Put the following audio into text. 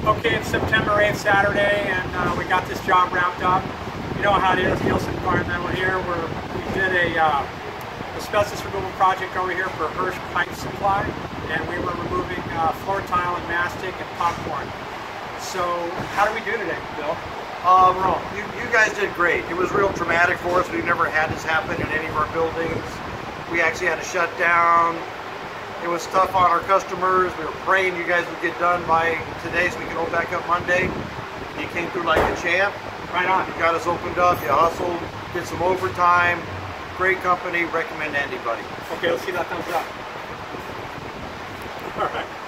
Okay, it's September 8th, Saturday, and uh, we got this job wrapped up. You know how it is, Nielsen Environmental here. We're, we did a uh, asbestos removal project over here for Hirsh Pipe Supply, and we were removing uh, floor tile and mastic and popcorn. So, how do we do today, Bill? Um, you, you guys did great. It was real traumatic for us. We've never had this happen in any of our buildings. We actually had to shut down. It was tough on our customers. We were praying you guys would get done by today so we can open back up Monday. You came through like a champ. Right on. You got us opened up. You hustled, did some overtime. Great company. Recommend anybody. Okay, let's see that thumbs up. All right.